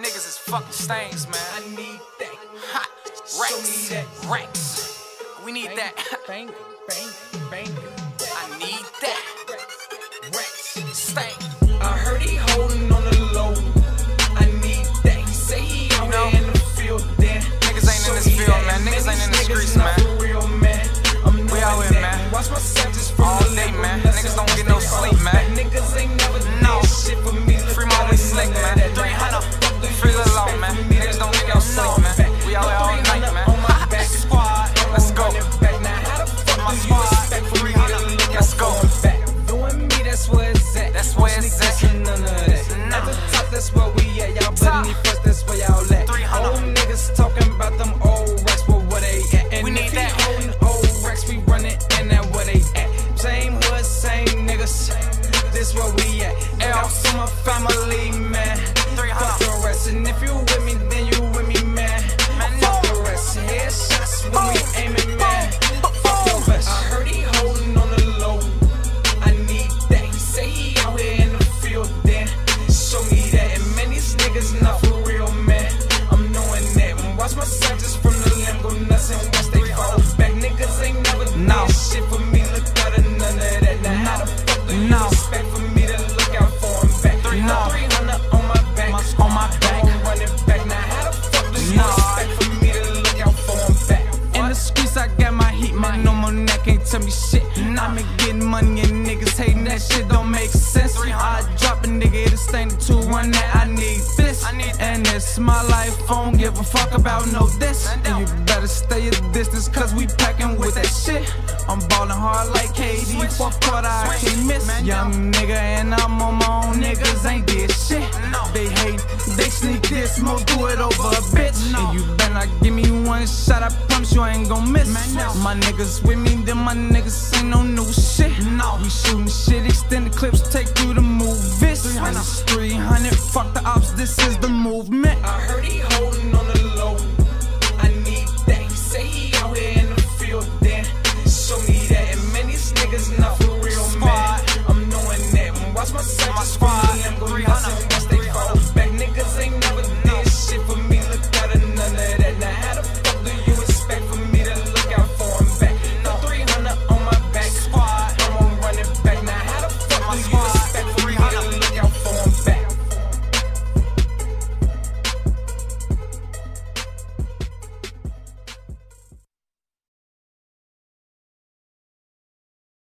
niggas is fucking stains, man. I need that. Ha! Racks. Racks. We need that. Bang, bang, bang. I need that. Racks. Stains. heat, man on my neck ain't tell me shit. Nah. I been getting money and niggas hating that shit don't make sense. I drop a nigga, it's staying to one that I need this. I need and it's my life, I don't give a fuck about no this. And you better stay a distance, cause we packing with that shit. I'm ballin' hard like KD, Switch. fourth quarter, I can't miss. Man Young nigga, and I'm on my own, niggas ain't did shit. No. They hate, they snitch this, mo do it over, bitch. And you better not give me one shot, I promise you I ain't gon' miss. My niggas with me, then my niggas ain't no new shit. No, we shooting shit, extended clips, take you to movies. This is 300, fuck the ops, this is the movement.